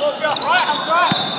Right, I'm trying.